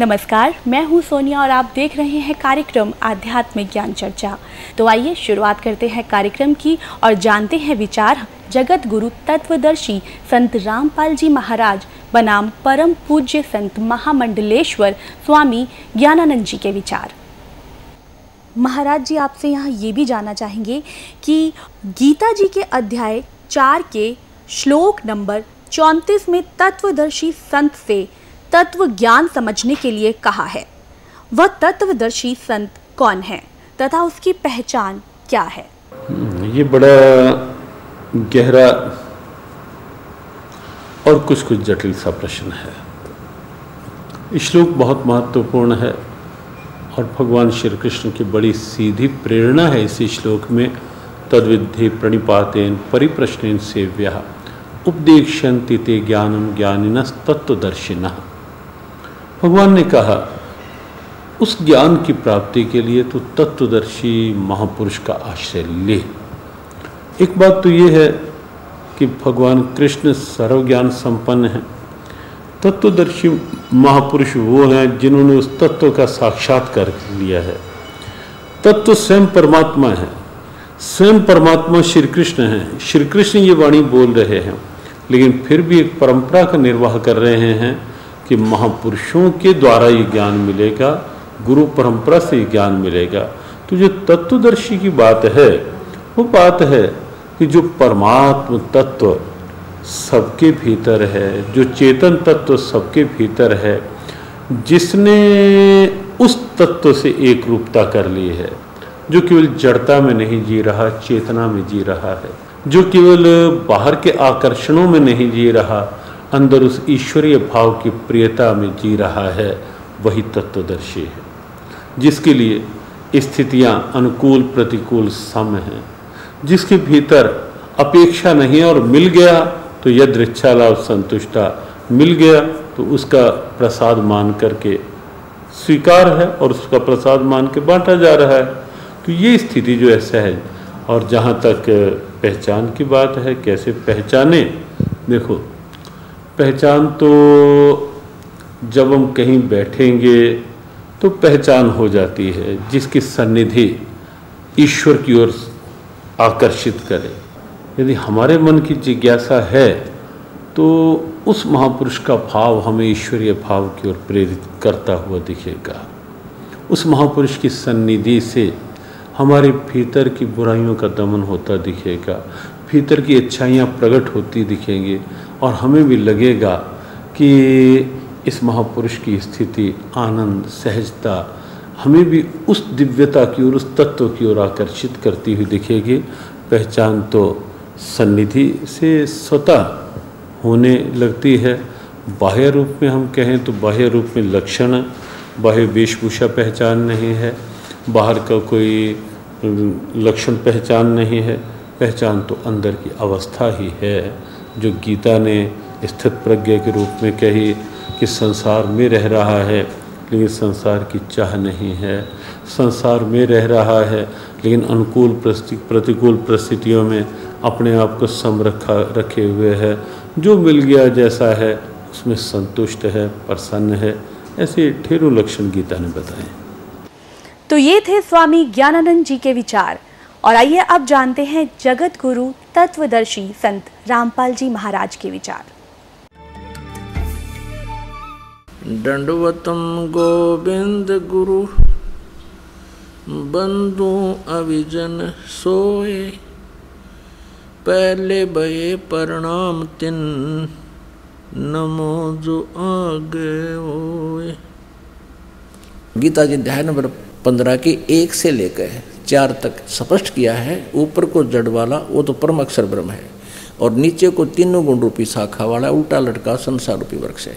नमस्कार, मैं हूँ सोनिया और आप देख रहे हैं कार्यक्रम आध्यात्मिक ज्ञान चर्चा। तो आइए शुरुआत करते हैं कार्यक्रम की और जानते हैं विचार जगत गुरु तत्वदर्शी संत रामपाल जी महाराज, बनाम परम पूज्य संत महामंडलेश्वर स्वामी ज्ञानानंद जी के विचार। महाराज जी, आपसे यहाँ ये भी जानना चाहेंगे कि गीता जी के अध्याय चार के श्लोक नंबर चौंतीस में तत्वदर्शी संत से तत्व ज्ञान समझने के लिए कहा है। वह तत्वदर्शी संत कौन है तथा उसकी पहचान क्या है? ये बड़ा गहरा और कुछ कुछ जटिल सा प्रश्न है। श्लोक बहुत महत्वपूर्ण है और भगवान श्री कृष्ण की बड़ी सीधी प्रेरणा है इसी श्लोक में तद्विधि प्रणिपातेन परिप्रश्न सेव्या उपदेक्षन्ति ते ज्ञानम ज्ञानिन तत्वदर्शिन भगवान ने कहा, उस ज्ञान की प्राप्ति के लिए तो तत्वदर्शी महापुरुष का आश्रय ले। एक बात तो ये है कि भगवान कृष्ण सर्वज्ञान संपन्न है। तत्वदर्शी महापुरुष वो हैं जिन्होंने उस तत्व का साक्षात्कार लिया है। तत्व स्वयं परमात्मा है। स्वयं परमात्मा श्री कृष्ण हैं। श्री कृष्ण ये वाणी बोल रहे हैं, लेकिन फिर भी एक परंपरा का निर्वाह कर रहे हैं कि महापुरुषों के द्वारा ये ज्ञान मिलेगा, गुरु परंपरा से ये ज्ञान मिलेगा। तो जो तत्वदर्शी की बात है, वो बात है कि जो परमात्म तत्व सबके भीतर है, जो चेतन तत्व सबके भीतर है, जिसने उस तत्व से एक रूपता कर ली है, जो केवल जड़ता में नहीं जी रहा, चेतना में जी रहा है, जो केवल बाहर के आकर्षणों में नहीं जी रहा अंदर उस ईश्वरीय भाव की प्रियता में जी रहा है, वही तत्वदर्शी है। जिसके लिए स्थितियाँ अनुकूल प्रतिकूल सम हैं। जिसके भीतर अपेक्षा नहीं और मिल गया तो यद इच्छा लाभ संतुष्टा मिल गया तो उसका प्रसाद मान करके स्वीकार है और उसका प्रसाद मान के बांटा जा रहा है। तो ये स्थिति जो है सहज। और जहाँ तक पहचान की बात है, कैसे पहचाने? देखो पहचान तो जब हम कहीं बैठेंगे तो पहचान हो जाती है, जिसकी सन्निधि ईश्वर की ओर आकर्षित करे। यदि हमारे मन की जिज्ञासा है तो उस महापुरुष का भाव हमें ईश्वरीय भाव की ओर प्रेरित करता हुआ दिखेगा। उस महापुरुष की सन्निधि से हमारे भीतर की बुराइयों का दमन होता दिखेगा। भीतर की अच्छाइयाँ प्रकट होती दिखेंगी और हमें भी लगेगा कि इस महापुरुष की स्थिति आनंद, सहजता हमें भी उस दिव्यता की ओर, उस तत्व की ओर आकर्षित करती हुई दिखेगी। पहचान तो सन्निधि से स्वतः होने लगती है। बाह्य रूप में हम कहें तो बाह्य रूप में लक्षण, बाह्य वेशभूषा पहचान नहीं है। बाहर का कोई लक्षण पहचान नहीं है। पहचान तो अंदर की अवस्था ही है, जो गीता ने स्थित प्रज्ञा के रूप में कही कि संसार में रह रहा है, लेकिन संसार की चाह नहीं है। संसार में रह रहा है, लेकिन अनुकूल प्रतिकूल परिस्थितियों में अपने आप को सम रखा रखे हुए है। जो मिल गया जैसा है, उसमें संतुष्ट है, प्रसन्न है। ऐसे ढेरों लक्षण गीता ने बताए। तो ये थे स्वामी ज्ञानानंद जी के विचार। और आइए अब जानते हैं जगत गुरु तत्वदर्शी संत रामपाल जी महाराज के विचार। दंडवतम गोविंद गुरु बंधु अविजन सोए पहले भये प्रणाम तिन नमो जो आगे ओए गीता जी अध्याय नंबर पंद्रह की एक से लेकर चार तक स्पष्ट किया है, ऊपर को जड़ वाला, वो तो परम अक्षर ब्रह्म है। और नीचे को तीनों गुण रूपी शाखा वाला, उल्टा लटका संसार रूपी वृक्ष है।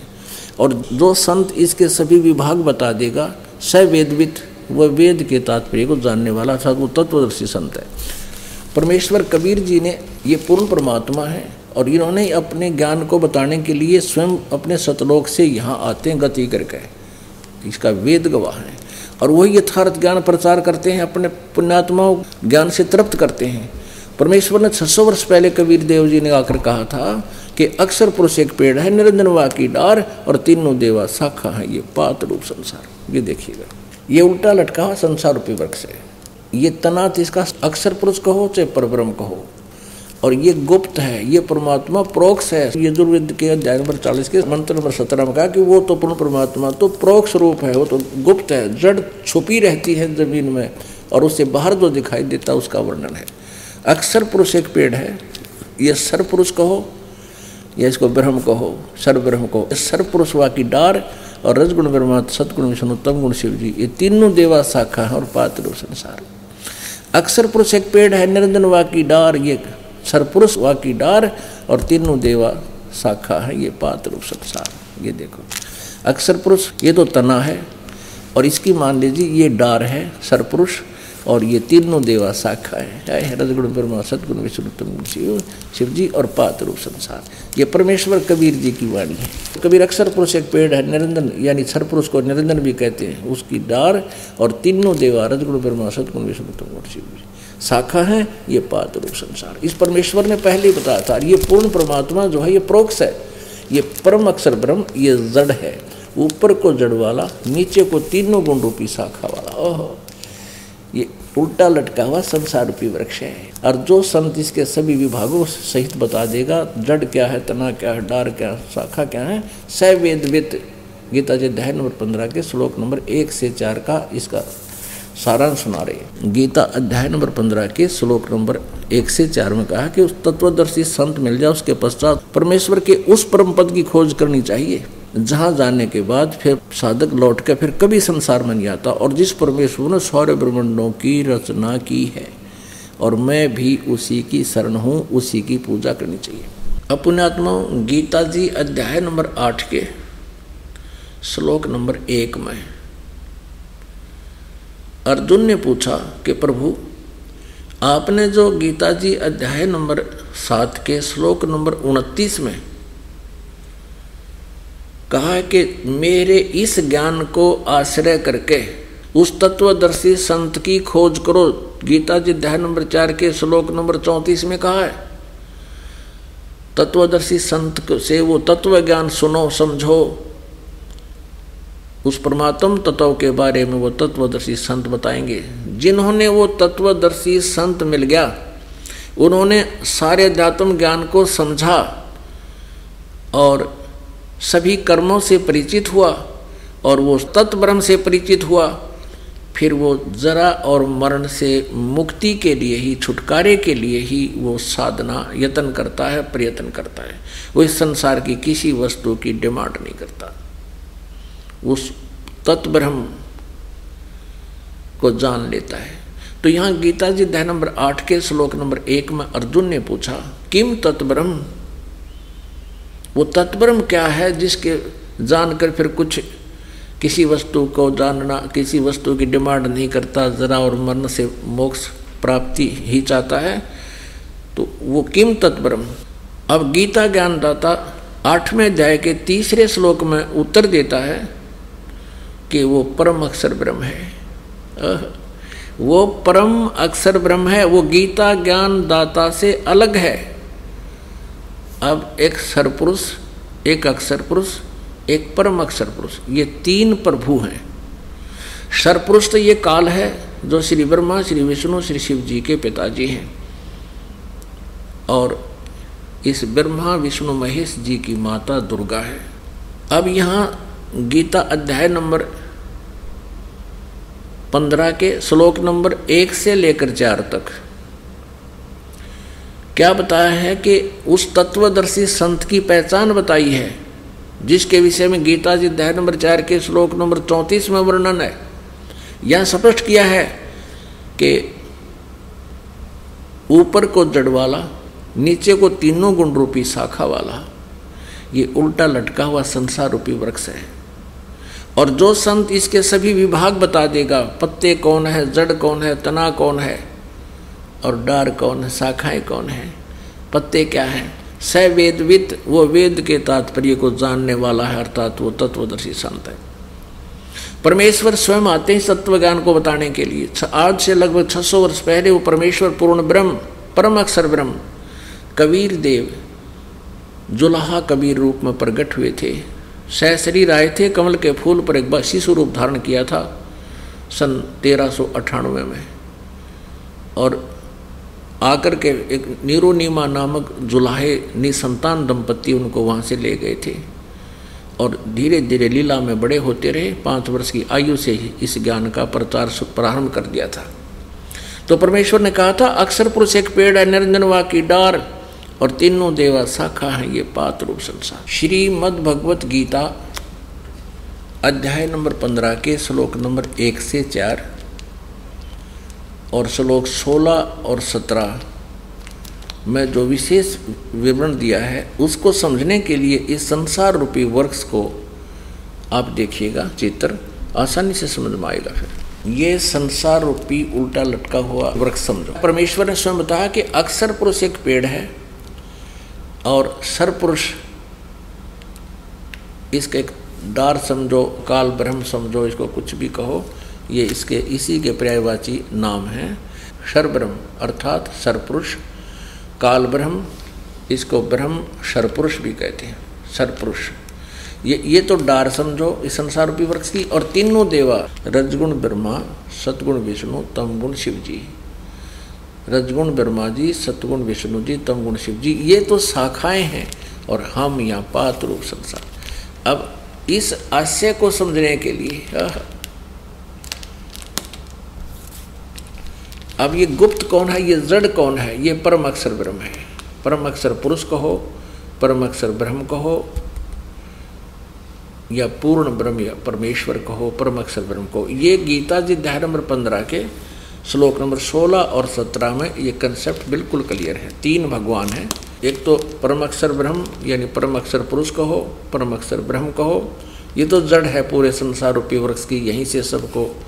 और जो संत इसके सभी विभाग बता देगा स वेदविद, वह वेद के तात्पर्य को जानने वाला था वो तत्वदर्शी संत है। परमेश्वर कबीर जी ने ये पूर्ण परमात्मा है, और इन्होंने अपने ज्ञान को बताने के लिए स्वयं अपने सतलोक से यहाँ आते हैं, गति करके। इसका वेद गवाह है। और वही यथार्थ ज्ञान प्रचार करते हैं, अपने पुण्यात्माओं ज्ञान से तृप्त करते हैं। परमेश्वर ने 600 वर्ष पहले कबीर देव जी ने आकर कहा था कि अक्सर पुरुष एक पेड़ है, निरंजन वा की डार और तीनों देवा शाखा है, ये पात रूप संसार। ये देखिएगा, ये उल्टा लटका हुआ संसार रूपी वृक्ष है। ये तनात इसका अक्सर पुरुष कहो, चाहे परब्रह्म कहो। और ये गुप्त है, ये परमात्मा प्रोक्ष है। ये दुर्वेद के अध्याय नंबर चालीस के मंत्र नंबर सत्रह में कहा कि वो तो पूर्ण परमात्मा तो प्रोक्ष रूप है, वो तो गुप्त है, जड़ छुपी रहती है ज़मीन में और उससे बाहर जो दिखाई देता उसका वर्णन है। अक्सर पुरुष एक पेड़ है, ये सर पुरुष कहो या इसको ब्रह्म कहो सर ब्रह्म कहो। सर पुरुष वा की डार और रजगुण ब्रह्मा सतगुण विष्णु तम गुण शिव जी, ये तीनों देवा शाखा है और पात्र संसार। अक्सर पुरुष एक पेड़ है निरंजन वा की डार ये सरपुरुष वा की डार और तीनों देवा शाखा है, ये पात्र रूप संसार। ये देखो। अक्सर पुरुष, ये तो तना है, और इसकी मान लीजिए ये डार है, सरपुरुष, और ये तीनों देवा शाखा है। रजगुण, ब्रह्मा सतगुण विष्णु शिव शिव जी और पात रूप संसार। ये परमेश्वर कबीर जी की वाणी है। कबीर अक्सर पुरुष एक पेड़ है, निरंजन, यानी छर पुरुष को निरंजन भी कहते हैं। उसकी डार और तीनों देवा, रजगुण, ब्रह्मा सतगुण विष्णु शिव जी शाखा है, ये पात रूप संसार। इस परमेश्वर ने पहले ही बताया था, ये पूर्ण परमात्मा जो है, ये प्रोक्ष है। ये परम अक्षर ब्रह्म, ये जड़ है। ऊपर को जड़ वाला, नीचे को तीनों गुण रूपी शाखा वाला। ओहो। ये उल्टा लटका हुआ संसार रूपी वृक्ष है। और जो संत इसके सभी विभागों सहित बता देगा, जड़ क्या है, तना क्या है, डार क्या है, शाखा क्या है सवेद वित, गीता अध्याय नंबर पंद्रह के श्लोक नंबर एक से चार का इसका सारांश सुना रहे गीता अध्याय नंबर पंद्रह के श्लोक नंबर एक से चार में कहा कि उस तत्वदर्शी संत मिल जाए, उसके पश्चात परमेश्वर के उस परम पद की खोज करनी चाहिए। जहाँ जाने के बाद फिर साधक लौट कर फिर कभी संसार में नहीं आता और जिस परमेश्वर ने सौर्य ब्रह्मंडों की रचना की है, और मैं भी उसी की शरण हूँ, उसी की पूजा करनी चाहिए। अपनात्मा गीता जी अध्याय नंबर आठ के श्लोक नंबर एक में अर्जुन ने पूछा कि प्रभु, आपने जो गीता जी अध्याय नंबर सात के श्लोक नंबर उनतीस में कहा कि मेरे इस ज्ञान को आश्रय करके उस तत्वदर्शी संत की खोज करो, गीता जी अध्याय नंबर चार के श्लोक नंबर चौंतीस में कहा है। तत्वदर्शी संत से वो तत्व ज्ञान सुनो, समझो उस परमात्म तत्व के बारे में वो तत्वदर्शी संत बताएँगे। जिन्होंने वो तत्वदर्शी संत मिल गया, उन्होंने सारे अध्यात्म ज्ञान को समझा और सभी कर्मों से परिचित हुआ और वो तत्व ब्रह्म से परिचित हुआ, फिर वो जरा और मरण से मुक्ति के लिए ही, छुटकारे के लिए ही वो साधना यत्न करता है, प्रयत्न करता है। वो इस संसार की किसी वस्तु की डिमांड नहीं करता। उस तत्ब्रह्म को जान लेता है। तो यहाँ गीता जी अध्याय नंबर आठ के श्लोक नंबर एक में अर्जुन ने पूछा, किम तत्ब्रह्म? वो तत्ब्रह्म क्या है जिसके जानकर फिर कुछ किसी वस्तु को जानना, किसी वस्तु की डिमांड नहीं करता, जरा और मरण से मोक्ष प्राप्ति ही चाहता है? तो वो किम तत्ब्रह्म? अब गीता ज्ञानदाता आठवें अध्याय के तीसरे श्लोक में उत्तर देता है कि वो परम अक्षर ब्रह्म है। वो परम अक्षर ब्रह्म है, वो गीता ज्ञान दाता से अलग है। अब एक सरपुरुष एक अक्षर पुरुष, एक परम अक्षर पुरुष, ये तीन प्रभु हैं। सरपुरुष तो ये काल है, जो श्री ब्रह्मा, श्री विष्णु, श्री शिव जी के पिताजी हैं। और इस ब्रह्मा, विष्णु, महेश जी की माता दुर्गा है। अब यहाँ गीता अध्याय नंबर पंद्रह के श्लोक नंबर एक से लेकर चार तक। क्या बताया है कि उस तत्वदर्शी संत की पहचान बताई है, जिसके विषय में गीता जी अध्याय नंबर चार के श्लोक नंबर चौंतीस में वर्णन है? यह स्पष्ट किया है कि ऊपर को जड़ वाला, नीचे को तीनों गुण रूपी शाखा वाला, ये उल्टा लटका हुआ संसार रूपी वृक्ष है। और जो संत इसके सभी विभाग बता देगा, पत्ते कौन है, जड़ कौन है, तना कौन है, और डार कौन है, शाखाएँ कौन है, पत्ते क्या है स वेदवित वो वेद के तात्पर्य को जानने वाला है, अर्थात वो तत्वदर्शी संत है। परमेश्वर स्वयं आते हैं सत्व ज्ञान को बताने के लिए। आज से लगभग 600 वर्ष पहले वो परमेश्वर पूर्ण ब्रह्म, परम अक्षर ब्रह्म, कबीर देव, जुलाहा कबीर रूप में प्रकट हुए थे। सहसरी आए थे, कमल के फूल पर एक शिशु रूप धारण किया था, सन तेरह में। और आकर के एक नीरोनीमा नामक जुलाहे निसंतान दंपति उनको वहाँ से ले गए थे। और धीरे धीरे लीला में बड़े होते रहे, पाँच वर्ष की आयु से ही इस ज्ञान का प्रचार प्रारंभ कर दिया था। तो परमेश्वर ने कहा था अक्सर पुरुष एक पेड़ है निरंजनवा की डार और तीनों देवा शाखा है ये पात रूप संसार। श्रीमद भगवत गीता, अध्याय नंबर पंद्रह के श्लोक नंबर एक से चार और श्लोक सोलह और सत्रह, में जो विशेष विवरण दिया है, उसको समझने के लिए इस संसार रूपी वर्क्स को आप देखिएगा चित्र, आसानी से समझ में आएगा फिर। ये संसार रूपी उल्टा लटका हुआ वृक्ष समझो। परमेश्वर ने स्वयं बताया कि अक्सर पुरुष एक पेड़ है और सरपुरुष इसके दार समझो, काल ब्रह्म समझो, इसको कुछ भी कहो, ये इसके, इसी के पर्यायवाची नाम है। शरब्रह्म अर्थात सरपुरुष काल ब्रह्म, इसको ब्रह्म सरपुरुष भी कहते हैं। सरपुरुष ये ये तो डार समझो, इस संसार रूपी वृक्ष की, और तीनों देवा, रजगुण ब्रह्मा सतगुण विष्णु, तमगुण शिव जी रजगुण ब्रह्मा जी, सतगुण विष्णु जी, तमगुण शिव जी, ये तो शाखाएँ हैं और हम यहाँ पात रूप संसार। अब इस आशय को समझने के लिए अब ये गुप्त कौन है, ये जड़ कौन है, ये परम अक्षर ब्रह्म है। परम अक्षर पुरुष कहो, परम अक्षर ब्रह्म कहो, या पूर्ण ब्रह्म या परमेश्वर कहो, परम अक्षर ब्रह्म कहो। ये गीता जी अध्याय नंबर पंद्रह के श्लोक नंबर सोलह और सत्रह में ये कंसेप्ट बिल्कुल क्लियर है। तीन भगवान हैं। एक तो परम अक्षर ब्रह्म, यानी परम अक्षर पुरुष कहो, परम अक्षर ब्रह्म कहो। ये तो जड़ है पूरे संसार रूपी वृक्ष की, यहीं से सबको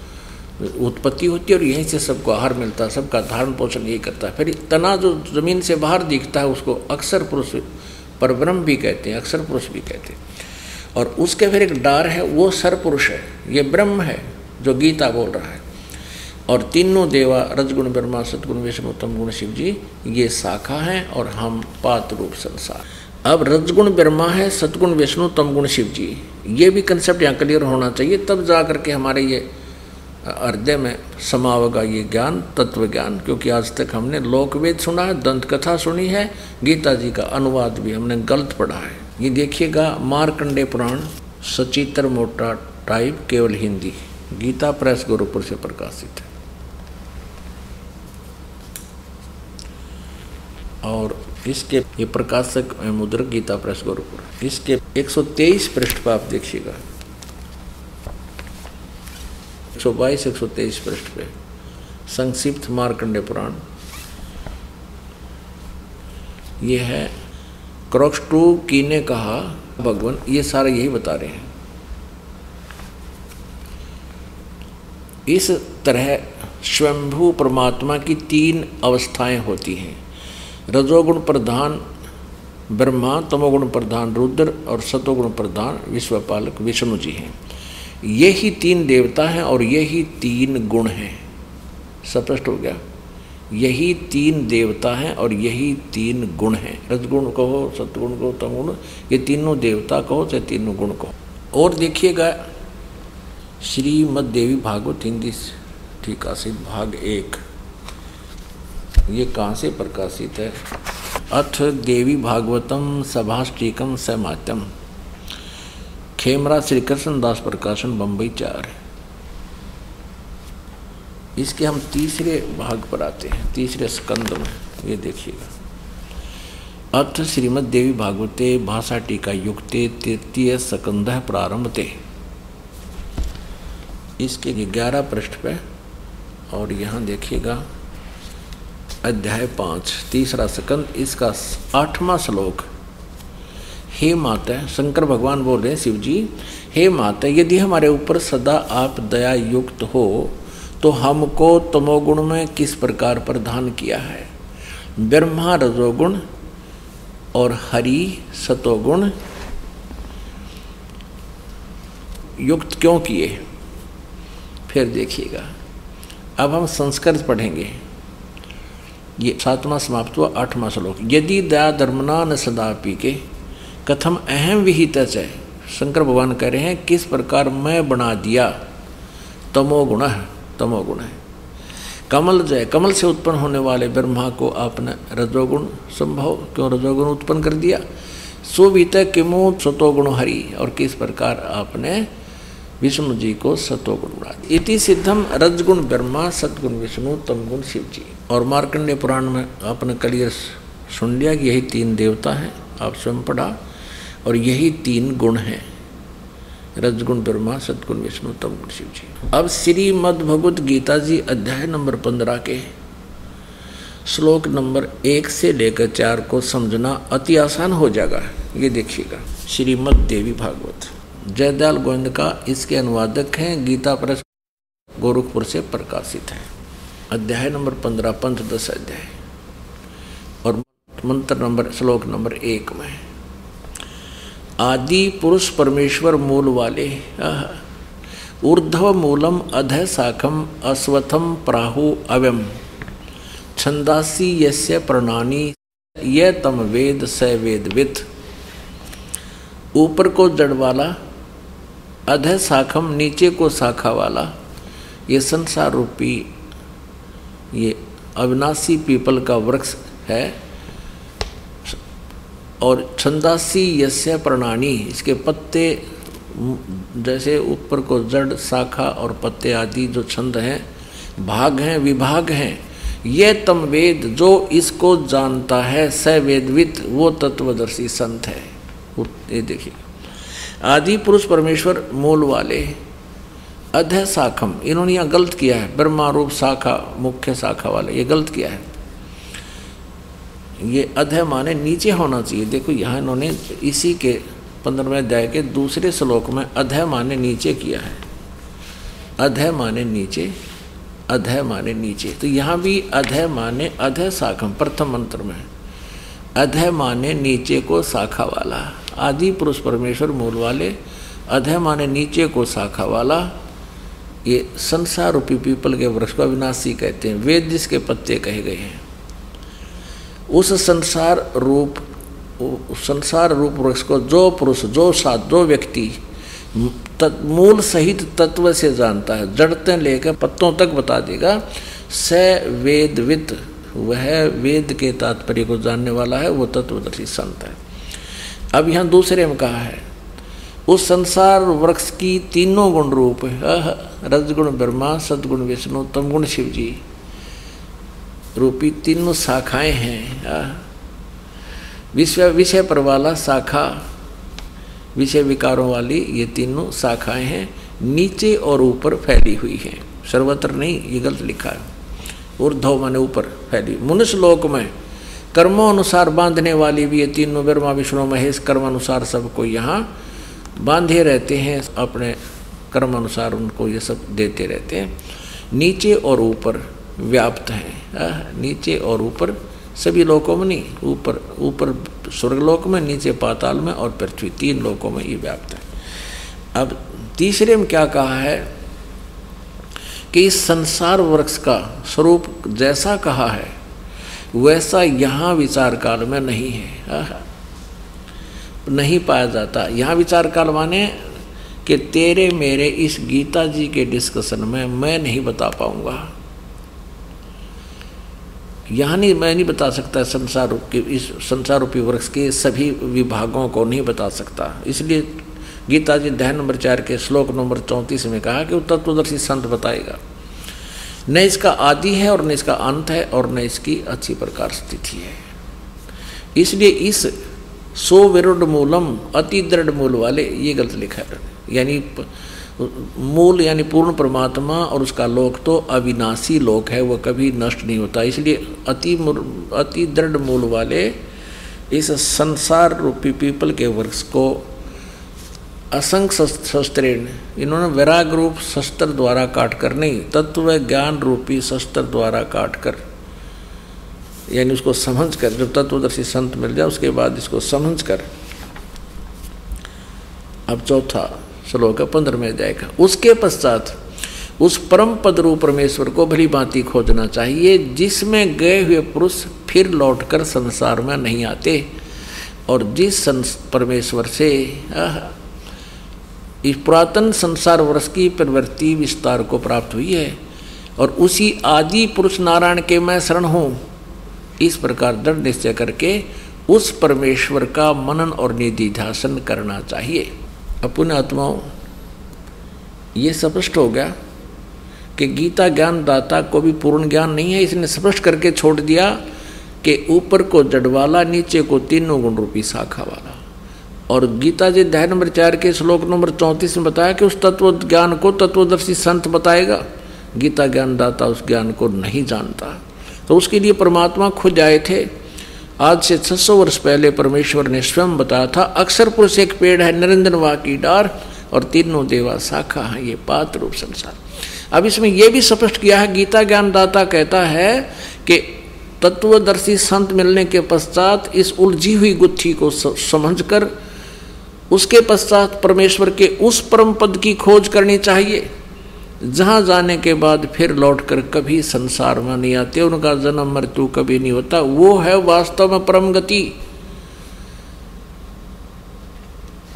उत्पत्ति होती है और यहीं से सबको आहार मिलता है, सबका धारण पोषण यही करता है। फिर तना जो ज़मीन से बाहर दिखता है, उसको अक्षर पुरुष पर ब्रह्म भी कहते हैं, अक्षर पुरुष भी कहते हैं। और उसके फिर एक डार है, वो सर पुरुष है। ये ब्रह्म है, जो गीता बोल रहा है। और तीनों देवा रजगुण, ब्रह्मा सतगुण विष्णु, उत्तम गुण शिव जी, ये शाखा हैं और हम पात रूप संसार। अब रजगुण, ब्रह्मा है सतगुण विष्णु तम गुण शिव जी। ये भी कंसेप्ट यहाँ क्लियर होना चाहिए, तब जा करके हमारे ये हृदय में समावगा ये ज्ञान तत्व ज्ञान क्योंकि आज तक हमने लोकवेद सुना है दंत कथा सुनी है, गीता जी का अनुवाद भी हमने गलत पढ़ा है। ये देखिएगा मारकंडे पुराण, सचित्र मोटा टाइप, केवल हिंदी। गीता प्रेस गुरुपुर से प्रकाशित है। और इसके, ये प्रकाशक मुद्रक गीता प्रेस गोरखपुर इसके 123 पृष्ठ पर आप देखिएगा। 122 123 पृष्ठ पे। संक्षिप्त मार्कंडे पुराण। ये है क्रॉक्सटू की ने कहा, भगवान ये सारे यही बता रहे हैं। इस तरह स्वयंभू परमात्मा की तीन अवस्थाएँ होती हैं। रजोगुण प्रधान, ब्रह्मा, तमोगुण प्रधान रुद्र और सतोगुण प्रधान विश्वपालक विष्णु जी हैं। ये ही तीन देवता हैं और ये ही तीन गुण हैं। स्पष्ट हो गया। यही तीन देवता हैं और यही तीन गुण हैं। रजगुण कहो, सतगुण कहो, तमगुण, ये तीनों देवता कहो, चाहे तीनों गुण कहो। और देखिएगा श्रीमद देवी भागवत हिंदी ठीक है भाग एक। ये कहाँ से प्रकाशित है? अथ देवी भागवतम सभाष्टिकम समात्यम। खेमरा श्री कृष्ण दास प्रकाशन बम्बई चार। इसके हम तीसरे भाग पर आते हैं, तीसरे स्कंद में। ये देखिएगा। अथ श्रीमद देवी भागवते भाषा टीका युक्ते तृतीय स्कंद प्रारंभते। इसके ग्यारह पृष्ठ पे और यहाँ देखिएगा। अध्याय पाँच, तीसरा सकंद, इसका आठवां श्लोक। हे माता, शंकर भगवान बोल रहे हैं शिव जी हे माता, यदि हमारे ऊपर सदा आप दया युक्त हो तो हमको तमोगुण में किस प्रकार प्रधान किया है? ब्रह्मा रजोगुण और हरि सतोगुण युक्त क्यों किए? फिर देखिएगा। अब हम संस्कृत पढ़ेंगे। ये सातवां समाप्त हुआ, आठवां श्लोक। यदि दया धर्मना न सदापि के कथम अहम विहित है शंकर भगवान कह रहे हैं, किस प्रकार मैं बना दिया? तमोगुण है तमोगुण है कमल जय। कमल से उत्पन्न होने वाले ब्रह्मा को आपने रजोगुण संभव, क्यों रजोगुण उत्पन्न कर दिया? सुवित किमो सतोगुण हरि। और किस प्रकार आपने विष्णु जी को सतोगुण बना दिया इति सिद्धम रजगुण ब्रह्मा सतगुण विष्णु, तमगुण शिव जी और मार्कंडे पुराण में आपने कलियर सुन लिया कि यही तीन देवता हैं, आप स्वयं पढ़ा, और यही तीन गुण हैं, रजगुण ब्रह्मा, सदगुण विष्णु तम गुण शिव जी अब श्रीमद भगवत गीता जी अध्याय नंबर पंद्रह के श्लोक नंबर एक से लेकर चार को समझना अति आसान हो जाएगा, ये देखिएगा। श्रीमद देवी भागवत। जयदयाल गोविंद का इसके अनुवादक हैं, गीता प्रेस गोरखपुर से प्रकाशित हैं। अध्याय नंबर पंद्रह पंचदश अध्याय। और मंत्र नंबर, श्लोक नंबर एक में आदि पुरुष परमेश्वर मूल वाले ऊर्धव मूलम अध शाखम अश्वथम प्राहु अव्यम। छंदासी यस्य प्रणानी, ये तम वेद स वेदवित ऊपर को जड़ वाला अध शाखम नीचे को शाखा वाला। ये संसार रूपी ये अविनाशी पीपल का वृक्ष है। और छंदासी यस्य प्रणानी, इसके पत्ते जैसे ऊपर को जड़, शाखा और पत्ते आदि जो छंद हैं, भाग हैं, विभाग हैं। ये तम वेद, जो इसको जानता है स वेदवित वो तत्वदर्शी संत है। ये देखिए। आदि पुरुष परमेश्वर मूल वाले अध शाखम इन्होंने यहाँ गलत किया है। ब्रह्मा रूप शाखा, मुख्य शाखा वाले। ये गलत किया है। ये अधय माने नीचे होना चाहिए। देखो यहाँ इन्होंने इसी के पंद्रहवें अध्याय के दूसरे श्लोक में अधय माने नीचे किया है। अधय माने नीचे अधय माने नीचे। तो यहाँ भी अधय माने अधय शाखम प्रथम मंत्र में। अधय माने नीचे को शाखा वाला। आदि पुरुष परमेश्वर मूल वाले अधय माने नीचे को शाखा वाला, ये संसार रूपी पीपल के वृक्ष को अविनाशी कहते हैं, वेद जिसके पत्ते कहे गए हैं। उस संसार रूप संसार रूप वृक्ष को जो पुरुष, जो साध, जो व्यक्ति मूल सहित तत्व से जानता है, जड़ते लेकर पत्तों तक बता देगा, स वेदवित, वह वेद के तात्पर्य को जानने वाला है, वो तत्वदर्शी संत है। अब यहाँ दूसरे में कहा है, उस संसार वृक्ष की तीनों गुण रूप रजगुण, ब्रह्मा, सदगुण, विष्णु, तमगुण शिव जी रूपी तीनों शाखाएँ हैं। विश्व विषय पर वाला शाखा, विषय विकारों वाली ये तीनों शाखाएँ हैं, नीचे और ऊपर फैली हुई हैं। सर्वत्र नहीं, ये गलत लिखा है। ऊर्धव माने ऊपर फैली। मनुष्य लोक में कर्मों अनुसार बांधने वाली भी ये तीनों ब्रह्मा, विष्णु, महेश कर्म अनुसार सबको यहाँ बांधे रहते हैं, अपने कर्म अनुसार उनको ये सब देते रहते हैं। नीचे और ऊपर व्याप्त हैं, नीचे और ऊपर सभी लोकों में नहीं, ऊपर ऊपर स्वर्गलोक में, नीचे पाताल में और पृथ्वी, तीन लोकों में ये व्याप्त है। अब तीसरे में क्या कहा है कि इस संसार वृक्ष का स्वरूप जैसा कहा है वैसा यहाँ विचार काल में नहीं है। नहीं पाया जाता। यहाँ विचार काल माने कि तेरे मेरे इस गीता जी के डिस्कशन में मैं नहीं बता पाऊँगा। यहाँ नहीं, मैं नहीं बता सकता संसार के इस संसार रूपी वृक्ष के सभी विभागों को नहीं बता सकता। इसलिए गीता जी अध्याय नंबर चार के श्लोक नंबर चौंतीस में कहा कि वो तत्वदर्शी संत बताएगा। न इसका आदि है और न इसका अंत है और न इसकी अच्छी प्रकार स्थिति है। इसलिए इस सो विरुद्ध मूलम, अति दृढ़ मूल वाले ये गलत लिखा है। यानी मूल यानी पूर्ण परमात्मा और उसका लोक तो अविनाशी लोक है, वह कभी नष्ट नहीं होता। इसलिए अति अति दृढ़ मूल वाले इस संसार रूपी पीपल के वृक्ष को असंख्य शस्त्रेण इन्होंने वैराग रूप शस्त्र द्वारा काट कर नहीं, तत्व ज्ञान रूपी शस्त्र द्वारा काट कर यानी उसको समझ कर, जब तत्वदर्शी संत मिल जाए, उसके बाद इसको समझ कर। अब चौथा श्लोक पंद्रहवें अध्याय का। उसके पश्चात उस परम पद रूप परमेश्वर को भली भांति खोजना चाहिए, जिसमें गए हुए पुरुष फिर लौटकर संसार में नहीं आते, और जिस परमेश्वर से इस पुरातन संसार वर्ष की प्रवृत्ति विस्तार को प्राप्त हुई है और उसी आदि पुरुष नारायण के मैं शरण हूँ। इस प्रकार दृढ़ निश्चय करके उस परमेश्वर का मनन और निधि ध्यासन करना चाहिए। अपने आत्माओं, ये स्पष्ट हो गया कि गीता ज्ञान दाता को भी पूर्ण ज्ञान नहीं है, इसने स्पष्ट करके छोड़ दिया कि ऊपर को जड़वाला, नीचे को तीनों गुण रूपी शाखा वाला। और गीता जी अध्याय नंबर चार के श्लोक नंबर चौंतीस में बताया कि उस तत्व ज्ञान को तत्वदर्शी संत बताएगा। गीता ज्ञान दाता उस ज्ञान को नहीं जानता। तो उसके लिए परमात्मा खुद आए थे। आज से 600 वर्ष पहले परमेश्वर ने स्वयं बताया था अक्सर पुरुष एक पेड़ है निरंजन वा की डार, और तीनों देवा शाखा है, ये पात्र रूप संसार। अब इसमें यह भी स्पष्ट किया है, गीता ज्ञान दाता कहता है कि तत्वदर्शी संत मिलने के पश्चात इस उलझी हुई गुत्थी को समझकर उसके पश्चात परमेश्वर के उस परम पद की खोज करनी चाहिए। जहाँ जाने के बाद फिर लौटकर कभी संसार में नहीं आते, उनका जन्म मृत्यु कभी नहीं होता। वो है वास्तव में परम गति।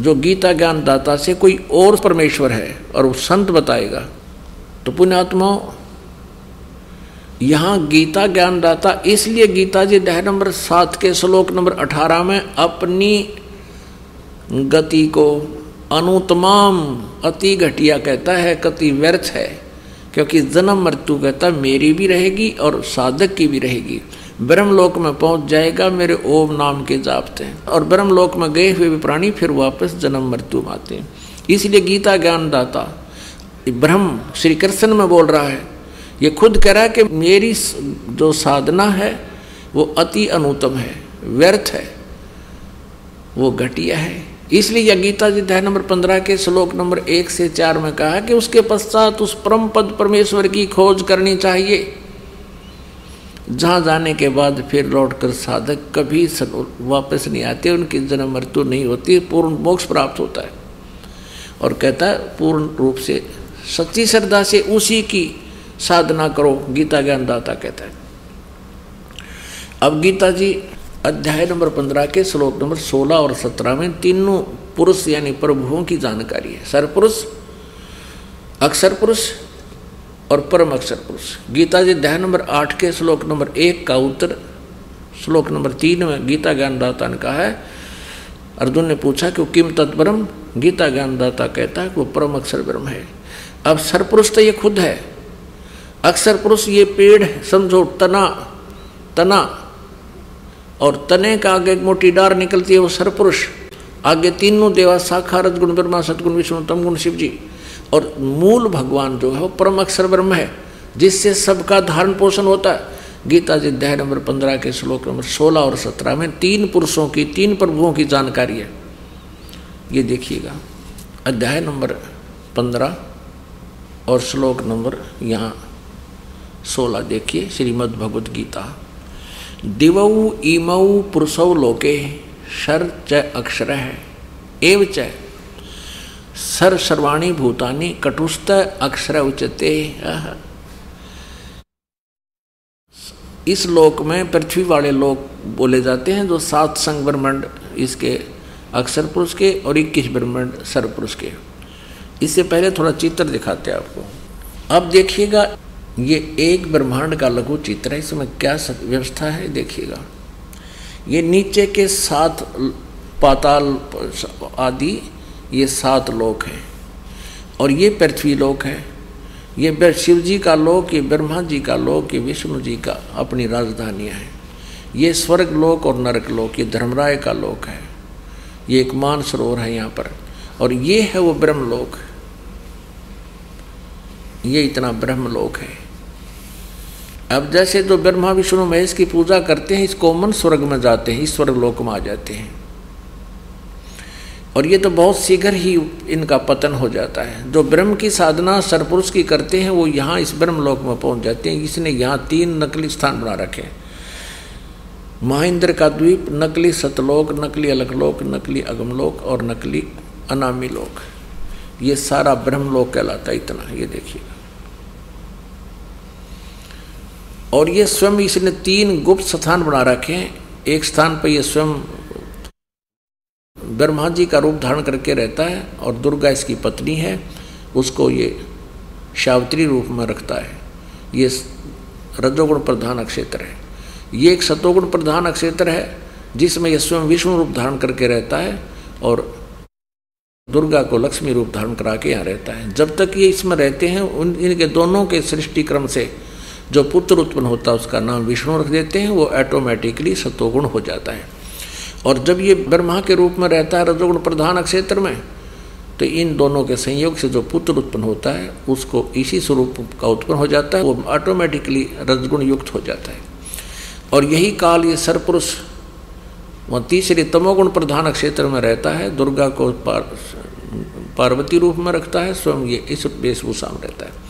जो गीता ज्ञान दाता से कोई और परमेश्वर है और वो संत बताएगा तो पुण्यात्मा, यहाँ गीता ज्ञान दाता इसलिए गीता जी अध्याय नंबर सात के श्लोक नंबर अठारह में, अपनी गति को अनुतमाम अति घटिया कहता है, कति व्यर्थ है, क्योंकि जन्म मृत्यु कहता मेरी भी रहेगी और साधक की भी रहेगी। ब्रह्मलोक में पहुँच जाएगा, मेरे ओम नाम के जापते हैं। और ब्रह्मलोक में गए हुए भी प्राणी फिर वापस जन्म मृत्यु में आते हैं। इसलिए गीता ज्ञान दाता ब्रह्म श्री कृष्ण में बोल रहा है, ये खुद कह रहा है कि मेरी जो साधना है, वो अति अनुतम है, व्यर्थ है, वो घटिया है। इसलिए यह गीता जी अध्याय नंबर पंद्रह के श्लोक नंबर एक से चार में कहा कि उसके पश्चात उस परम पद परमेश्वर की खोज करनी चाहिए। जहाँ जाने के बाद फिर लौटकर साधक कभी वापस नहीं आते, उनकी जन्म मृत्यु नहीं होती, पूर्ण मोक्ष प्राप्त होता है। और कहता है, पूर्ण रूप से सच्ची श्रद्धा से उसी की साधना करो, गीता ज्ञानदाता कहता है। अब गीता जी अध्याय नंबर पंद्रह के श्लोक नंबर सोलह और सत्रह में तीनों पुरुष यानी प्रभुओं की जानकारी है। सरपुरुष अक्षर पुरुष और परम अक्षर पुरुष गीता जी अध्याय नंबर आठ के श्लोक नंबर एक का उत्तर, श्लोक नंबर तीन में गीता ज्ञानदाता ने कहा है। अर्जुन ने पूछा कि वो किम तत्परम? गीता ज्ञानदाता कहता है कि वो परम अक्षर ब्रह्म है। अब सरपुरुष तो ये खुद है। अक्षर पुरुष ये पेड़ है, समझो, तना तना और तने का आगे एक मोटी डार निकलती है, वो सरपुरुष। आगे तीनों देवा शाखा रजगुण ब्रह्मा सतगुण विष्णु, तम गुण शिव जी और मूल भगवान जो है, वो परम अक्षर ब्रह्म है, जिससे सबका धारण पोषण होता है। गीता जी अध्याय नंबर पंद्रह के श्लोक नंबर सोलह और सत्रह में तीन पुरुषों की, तीन प्रभुओं की जानकारी है। ये देखिएगा, अध्याय नंबर पंद्रह और श्लोक नंबर यहाँ सोलह देखिए श्रीमद् भगवद गीता दिवऊ इमऊ पुरुषौ लोके शर च अक्षर है। एव च। सर सर्वाणी भूतानी कटुस्त अक्षर उचते इस लोक में पृथ्वी वाले लोक बोले जाते हैं जो सात संग ब्रह्मंड, इसके अक्षर पुरुष के और इक्कीस ब्रह्मंड सर पुरुष के। इससे पहले थोड़ा चित्र दिखाते हैं आपको। अब देखिएगा ये एक ब्रह्मांड का लघु चित्र है, इसमें क्या व्यवस्था है, देखिएगा। ये नीचे के सात पाताल आदि, ये सात लोक हैं। और ये पृथ्वी लोक है। ये शिव जी का लोक, ये ब्रह्मा जी का लोक, ये विष्णु जी का अपनी राजधानियाँ हैं। ये स्वर्ग लोक और नरक लोक, ये धर्मराय का लोक है। ये एक मान सरोवर है यहाँ पर। और ये है वो ब्रह्म ब्रह्मलोक ये इतना ब्रह्मलोक है। अब जैसे जो ब्रह्मा, विष्णु, महेश की पूजा करते हैं, इस कोमन स्वर्ग में जाते हैं इस स्वर्ग लोक में आ जाते हैं। और ये तो बहुत शीघ्र ही इनका पतन हो जाता है। जो ब्रह्म की साधना सरपुरुष की करते हैं, वो यहाँ इस ब्रह्म लोक में पहुँच जाते हैं। इसने यहाँ तीन नकली स्थान बना रखे हैं। महेंद्र का द्वीप, नकली सतलोक, नकली अलगलोक, नकली अगमलोक और नकली अनामी लोक ये सारा ब्रह्मलोक कहलाता है इतना, ये देखिएगा और ये स्वयं इसने तीन गुप्त स्थान बना रखे हैं। एक स्थान पर यह स्वयं ब्रह्मा जी का रूप धारण करके रहता है और दुर्गा इसकी पत्नी है, उसको ये शावत्री रूप में रखता है। ये रजोगुण प्रधान अक्षेत्र है। ये एक सतोगुण प्रधान अक्षेत्र है, जिसमें यह स्वयं विष्णु रूप धारण करके रहता है और दुर्गा को लक्ष्मी रूप धारण करा के यहाँ रहता है। जब तक ये इसमें रहते हैं, उन, इनके दोनों के सृष्टि क्रम से जो पुत्र उत्पन्न होता है उसका नाम विष्णु रख देते हैं वो ऐटोमेटिकली सतोगुण हो जाता है। और जब ये ब्रह्मा के रूप में रहता है रजोगुण प्रधान क्षेत्र में तो इन दोनों के संयोग से जो पुत्र उत्पन्न होता है उसको इसी स्वरूप का उत्पन्न हो जाता है वो ऑटोमेटिकली रजगुण युक्त हो जाता है। और यही काल ये सरपुरुष वह तीसरे तमोगुण प्रधान क्षेत्र में रहता है दुर्गा को पार, पार्वती रूप में रखता है स्वयं ये इस वेशभूषा में रहता है।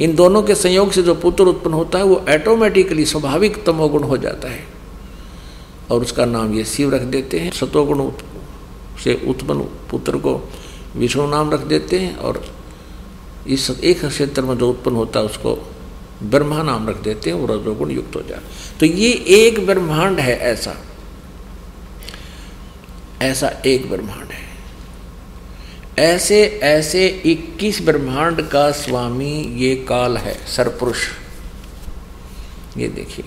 इन दोनों के संयोग से जो पुत्र उत्पन्न होता है, वो ऑटोमेटिकली स्वाभाविक तमोगुण हो जाता है। और उसका नाम ये शिव रख देते हैं, सतोगुण से उत्पन्न पुत्र को विष्णु नाम रख देते हैं और इस एक क्षेत्र में जो उत्पन्न होता है, उसको ब्रह्मा नाम रख देते हैं, वो रजोगुण युक्त हो जाए तो ये एक ब्रह्मांड है ऐसा। ऐसा एक ब्रह्मांड है। ऐसे ऐसे 21 ब्रह्मांड का स्वामी ये काल है सरपुरुष ये देखिए।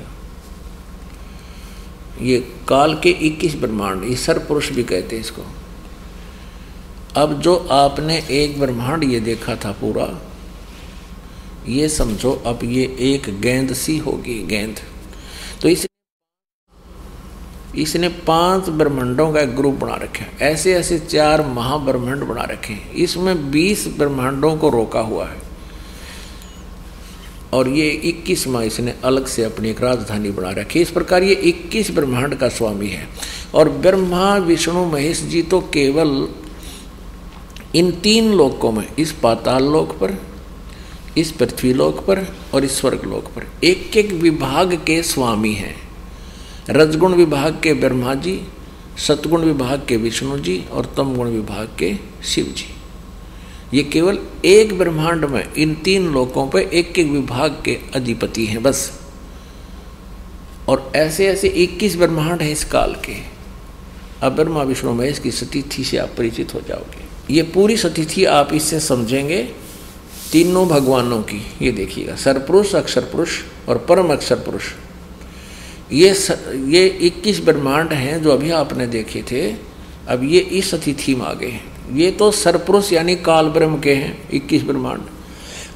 ये काल के 21 ब्रह्मांड, ये सरपुरुष भी कहते हैं इसको। अब जो आपने एक ब्रह्मांड ये देखा था पूरा, ये समझो अब ये एक गेंद सी होगी, गेंद। तो इस इसने पाँच ब्रह्मांडों का एक ग्रुप बना रखे ऐसे ऐसे चार महाब्रह्मांड बना रखे हैं। इसमें बीस ब्रह्मांडों को रोका हुआ है। और ये इक्कीस माह इसने अलग से अपनी एक राजधानी बना रखी इस प्रकार ये इक्कीस ब्रह्मांड का स्वामी है। और ब्रह्मा, विष्णु, महेश जी तो केवल इन तीन लोकों में, इस पाताल लोक पर, इस पृथ्वी लोक पर और इस स्वर्ग लोक पर एक एक विभाग के स्वामी हैं। रजगुण विभाग के ब्रह्मा जी, सतगुण विभाग के विष्णु जी और तमगुण विभाग के शिव जी। ये केवल एक ब्रह्मांड में इन तीन लोकों पर एक एक विभाग के अधिपति हैं बस। और ऐसे ऐसे 21 ब्रह्मांड हैं इस काल के। अब ब्रह्मा विष्णु महेश की सतिथि से आप परिचित हो जाओगे। ये पूरी सतिथि आप इससे समझेंगे तीनों भगवानों की। ये देखिएगा सरपुरुष अक्षर पुरुष और परम अक्षर पुरुष ये स, ये 21 ब्रह्मांड हैं जो अभी आपने देखे थे। अब ये इस अतिथि में आ गए हैं। ये तो सरपुरुष यानी काल ब्रह्म के हैं 21 ब्रह्मांड।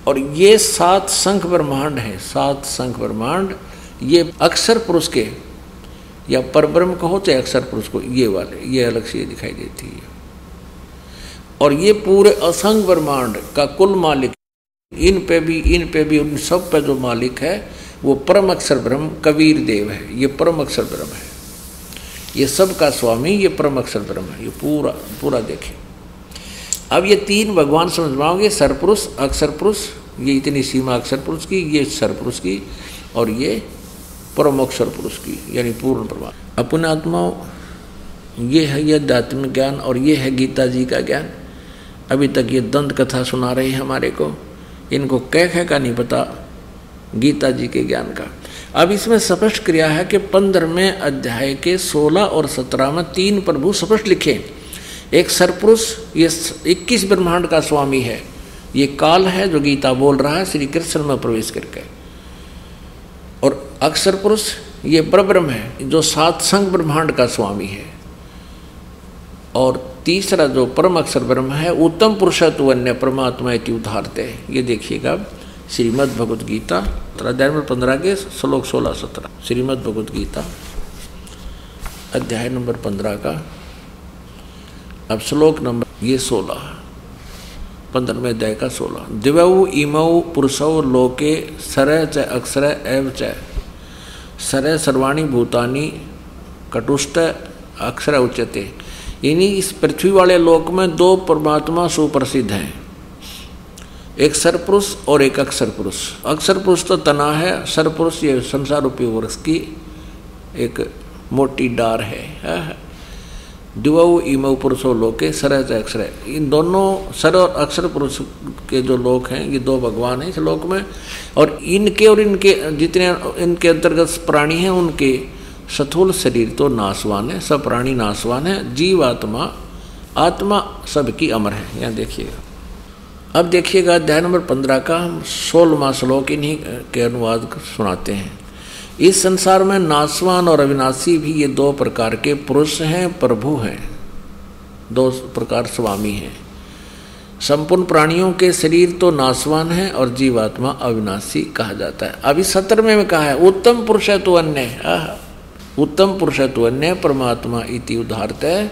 और ये सात संख ब्रह्मांड हैं। सात संख ब्रह्मांड ये अक्षर पुरुष के या परब्रह्म कहो चाहे अक्षर पुरुष को ये वाले ये अलग से दिखाई देती है। और ये पूरे असंग ब्रह्मांड का कुल मालिक इन पे भी इन पे भी उन सब पे जो मालिक है वो परम अक्षर ब्रह्म कबीर देव है, ये परम अक्षर ब्रह्म है। ये सब का स्वामी, ये परम अक्षर ब्रह्म है, ये पूरा पूरा देखें। अब ये तीन भगवान समझ पाओगे सरपुरुष अक्षर पुरुष ये इतनी सीमा अक्षर पुरुष की, ये सरपुरुष की, और ये परम अक्षर पुरुष की, यानी पूर्ण प्रमाण अपने आत्माओं, ये है ये आध्यात्मिक ज्ञान और ये है गीता जी का ज्ञान। अभी तक ये दंत कथा सुना रहे हैं हमारे को, इनको कह कह का नहीं पता गीता जी के ज्ञान का। अब इसमें स्पष्ट क्रिया है कि पंद्रहवें अध्याय के सोलह और सत्रह में तीन प्रभु स्पष्ट लिखे। एक सरपुरुष ये इक्कीस ब्रह्मांड का स्वामी है। ये काल है जो गीता बोल रहा है, श्री कृष्ण में प्रवेश करके। और अक्षर पुरुष ये परब्रह्म है, जो सात संग ब्रह्मांड का स्वामी है। और तीसरा जो परम अक्षर ब्रह्म है, उत्तम पुरुषत्व अन्य परमात्मा इति उदारते ये देखिएगा। श्रीमद् भगवद गीता, अध्याय नंबर पंद्रह के श्लोक सोलह सत्रह। श्रीमद् भगवद गीता, अध्याय नंबर पंद्रह का। अब श्लोक नंबर, ये सोलह पंद्रहवें अध्याय का सोलह। दिवऊ इमऊ पुरुषौ, लोके, सर च, अक्षर एव च। सर सर्वाणी भूतानी, कटुष्ट, अक्षर उच्यते। यानी इस पृथ्वी वाले लोक में दो परमात्मा सुप्रसिद्ध हैं। एक सरपुरुष और एक अक्षर पुरुष अक्षर पुरुष तो तना है सरपुरुष ये संसार रूपी वृक्ष की एक मोटी डार है दिवऊ इमऊ पुरुषो, लोके सरज अक्षर इन दोनों सर और अक्षर पुरुष के जो लोक हैं, ये दो भगवान हैं इस लोक में। और इनके और इनके, जितने इनके अंतर्गत प्राणी हैं, उनके सथूल शरीर तो नासवान है, सब प्राणी नासवान है। जीव आत्मा आत्मा सबकी अमर है। यहाँ देखिएगा। अब देखिएगा, अध्याय नंबर पंद्रह का हम सोलवा श्लोक इन्हीं के अनुवाद सुनाते हैं। इस संसार में नासवान और अविनाशी भी ये दो प्रकार के पुरुष हैं, प्रभु हैं। दो प्रकार स्वामी हैं। संपूर्ण प्राणियों के शरीर तो नासवान है और जीवात्मा अविनाशी कहा जाता है। अभी सत्र में कहा है, उत्तम पुरुष है तो अन्य। उत्तम पुरुष है तो अन्य, परमात्मा इति उदाहरत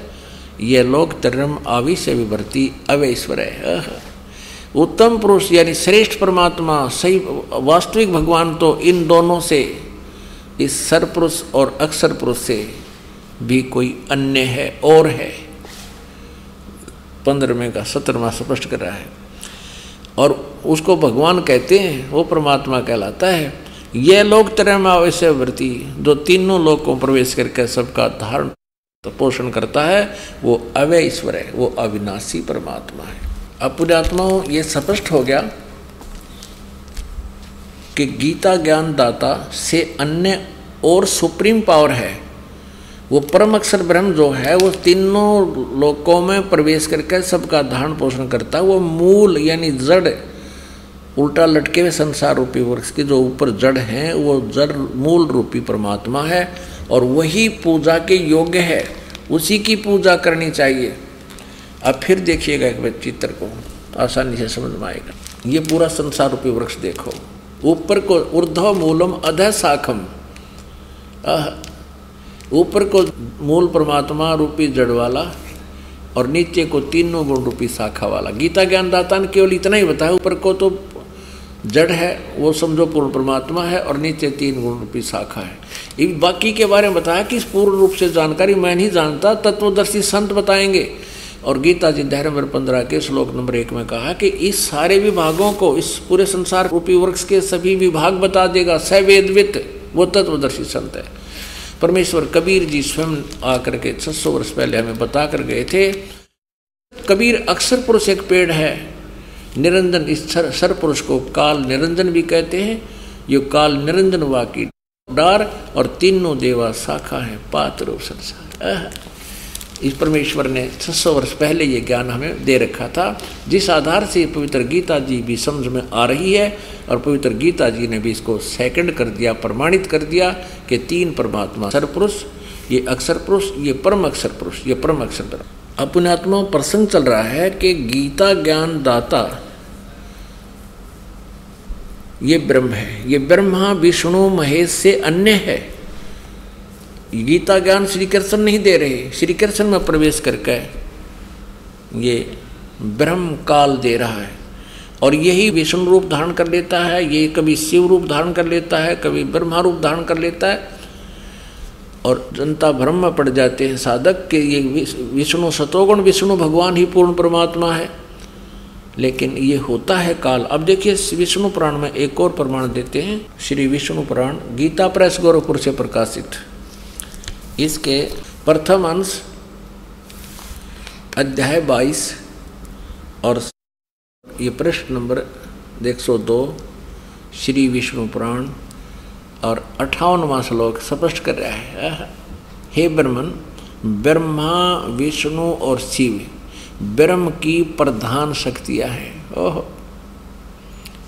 ये लोक तरम आविश्य विभर्ती अवैश्वर है उत्तम पुरुष यानी श्रेष्ठ परमात्मा, सही, वास्तविक भगवान तो इन दोनों से, इस सरपुरुष और अक्षर पुरुष से भी कोई अन्य है, और है। पंद्रहवें का, सत्रहवा स्पष्ट कर रहा है। और उसको भगवान कहते हैं, वो परमात्मा कहलाता है। यह लोग त्रयमावश्य वृत्ति, जो तीनों लोग को प्रवेश करके सबका धारण, पोषण करता है, वो अवय ईश्वर है, वो अविनाशी परमात्मा है। अब पुण्यात्माओं ये स्पष्ट हो गया कि गीता ज्ञान दाता से अन्य और सुप्रीम पावर है। वो परम अक्षर ब्रह्म जो है, वो तीनों लोकों में प्रवेश करके सबका धारण पोषण करता है। वो मूल यानी जड़, उल्टा लटके हुए संसार रूपी वृक्ष के जो ऊपर जड़ हैं, वो जड़ मूल रूपी परमात्मा है और वही पूजा के योग्य है। उसी की पूजा करनी चाहिए। अब फिर देखिएगा एक चित्र को, आसानी से समझ में आएगा। ये पूरा संसार रूपी वृक्ष देखो। ऊपर को ऊर्धव मूलम अध शाखम। ऊपर को मूल परमात्मा रूपी जड़ वाला और नीचे को तीनों गुण रूपी शाखा वाला। गीता ज्ञानदाता ने केवल इतना ही बताया, ऊपर को तो जड़ है, वो समझो पूर्ण परमात्मा है और नीचे तीन गुण रूपी शाखा है। बाकी के बारे में बताया कि इस पूर्ण रूप से जानकारी मैं नहीं जानता, तत्वदर्शी संत बताएँगे। और गीता जी अध्याय नंबर पंद्रह के श्लोक नंबर एक में कहा कि इस सारे विभागों को इस पूरे संसार रूपी वृक्ष के सभी विभाग बता देगा सवेदवित वो तत्वदर्शी संत है। परमेश्वर कबीर जी स्वयं आकर के छह सौ वर्ष पहले हमें बता कर गए थे कबीर अक्सर पुरुष एक पेड़ है निरंजन इस सर, सर पुरुष को काल निरंजन भी कहते हैं ये काल निरंजन वाकी डार और तीनों देवा शाखा है पात्र संसार। इस परमेश्वर ने 600 वर्ष पहले ये ज्ञान हमें दे रखा था। जिस आधार से पवित्र गीता जी भी समझ में आ रही है और पवित्र गीता जी ने भी इसको सेकंड कर दिया, प्रमाणित कर दिया कि तीन परमात्मा सर पुरुष ये अक्षर पुरुष ये परम अक्षर पुरुष ये परम अक्षर पुरुष अपने आत्मा प्रसंग चल रहा है कि गीता ज्ञान दाता ये ब्रह्म है। ये ब्रह्मा, विष्णु, महेश से अन्य है। गीता ज्ञान श्री कृष्ण नहीं दे रहे, श्री कृष्ण में प्रवेश करके ये ब्रह्म काल दे रहा है। और यही विष्णु रूप धारण कर लेता है, ये कभी शिव रूप धारण कर लेता है, कभी ब्रह्मा रूप धारण कर लेता है। और जनता भ्रम में पड़ जाते हैं, साधक के ये विष्णु, सतोगुण विष्णु भगवान ही पूर्ण परमात्मा है। लेकिन ये होता है काल। अब देखिए, विष्णु पुराण में एक और प्रमाण देते हैं। श्री विष्णु पुराण गीता प्रेस गौरवपुर से प्रकाशित। इसके प्रथम अंश अध्याय 22 और ये प्रश्न नंबर 102 श्री विष्णु पुराण और अठावनवा श्लोक स्पष्ट कर रहा है। हे ब्रह्मन, ब्रह्मा, विष्णु और शिव, ब्रह्म की प्रधान शक्तियाँ हैं। ओह,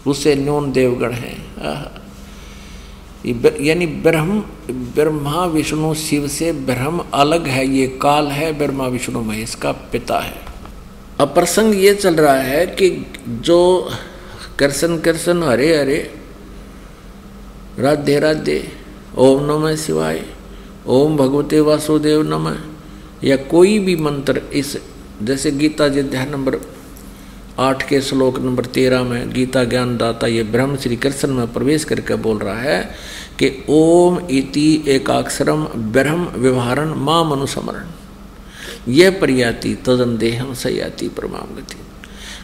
उसे न्यून देवगण हैं। यानी ब्रह्म ब्रह्मा विष्णु शिव से ब्रह्म अलग है, ये काल है ब्रह्मा विष्णु महेश का पिता है। अब प्रसंग ये चल रहा है कि जो कृष्ण कृष्ण हरे हरे, राधे राधे, ओम नमः शिवाय, ओम भगवते वासुदेव नमः, या कोई भी मंत्र इस, जैसे गीता जी अध्याय नंबर आठ के श्लोक नंबर तेरह में गीता ज्ञान दाता ये ब्रह्म श्री कृष्ण में प्रवेश करके बोल रहा है कि ओम इति एकाक्षरम ब्रह्म व्यवहारण माम अनुसमरण यह प्रयाति तदन देहम सयाति परमाम गति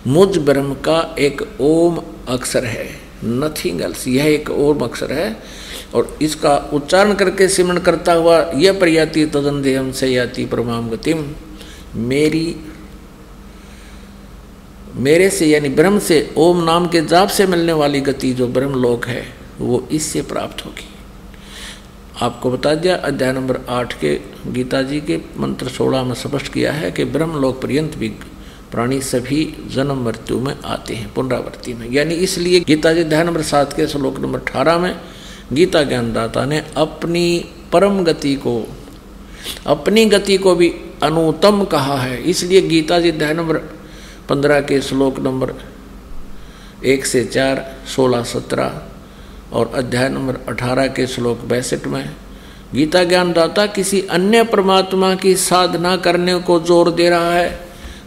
मुझ ब्रह्म का एक ओम अक्षर है नथिंग एल्स यह एक ओम अक्षर है और इसका उच्चारण करके सिमरण करता हुआ यह प्रयाति तदन देहम सयाति याति परमाम गतिम मेरी मेरे से यानी ब्रह्म से, ओम नाम के जाप से मिलने वाली गति जो ब्रह्म लोक है, वो इससे प्राप्त होगी। आपको बता दिया, अध्याय नंबर आठ के गीता जी के मंत्र सोलह में स्पष्ट किया है कि ब्रह्म लोक पर्यंत भी प्राणी सभी जन्म मृत्यु में आते हैं, पुनरावृत्ति में। यानी इसलिए गीता जी अध्याय नंबर सात के श्लोक नंबर अठारह में गीता ज्ञानदाता ने अपनी परम गति को, अपनी गति को भी अनुतम कहा है। इसलिए गीता जी अध्याय नंबर पंद्रह के श्लोक नंबर एक से चार, सोलह, सत्रह और अध्याय नंबर अठारह के श्लोक बैसठ में गीता ज्ञानदाता किसी अन्य परमात्मा की साधना करने को ज़ोर दे रहा है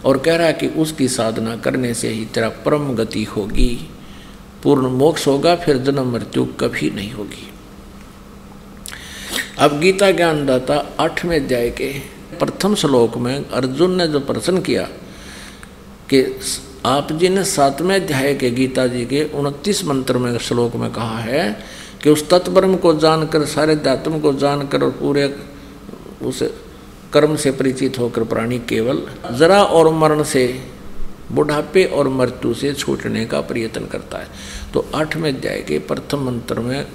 और कह रहा है कि उसकी साधना करने से ही तेरा परम गति होगी। पूर्ण मोक्ष होगा, फिर जन्म मृत्यु कभी नहीं होगी। अब गीता ज्ञानदाता आठवें अध्याय के प्रथम श्लोक में अर्जुन ने जो प्रश्न किया कि आप जी ने सातवें अध्याय के गीता जी के उनतीस मंत्र में श्लोक में कहा है कि उस तत्ब्रह्म को जानकर, सारे दातुम को जानकर और पूरे उस कर्म से परिचित होकर प्राणी केवल जरा और मरण से, बुढ़ापे और मृत्यु से छूटने का प्रयत्न करता है। तो आठवें अध्याय के प्रथम मंत्र में